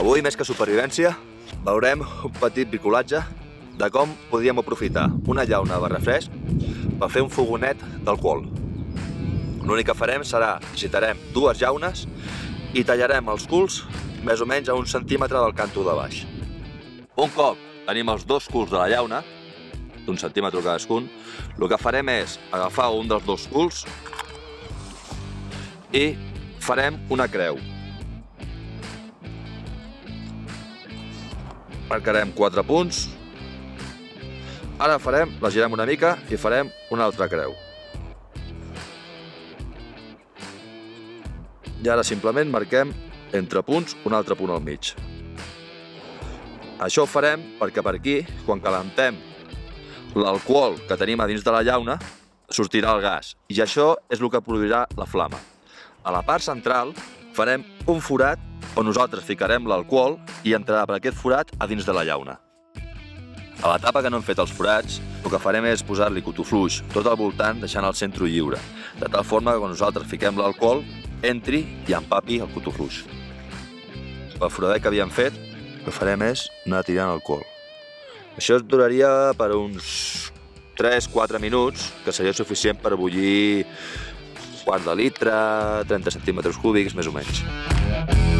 Avui, més que supervivència, veurem un petit bricolatge de com podríem aprofitar una llauna de refresc per fer un fogonet d'alcohol. L'únic que farem serà, necessitarem dues llaunes i tallarem els culs més o menys a un centímetre del canto de baix. Un cop tenim els dos culs de la llauna, d'un centímetre cadascun, el que farem és agafar un dels dos culs i farem una creu. Marcarem quatre punts. Ara farem, la girem una mica i farem una altra creu. I ara simplement marquem entre punts un altre punt al mig. Això ho farem perquè per aquí, quan calentem l'alcohol que tenim a dins de la llauna, sortirà el gas. I això és el que produirà la flama. A la part central farem un forat on nosaltres ficarem l'alcohol i entrarà per aquest forat a dins de la llauna. A la tapa que no hem fet els forats, el que farem és posar-li cotofluix tot al voltant deixant el centre lliure, de tal forma que quan nosaltres fiquem l'alcohol entri i empapi el cotofluix. El foradet que havíem fet, el que farem és anar tirant alcohol. Això es duraria per uns 3-4 minuts, que seria suficient per bullir quart de litre, 30 centímetres cúbics, més o menys.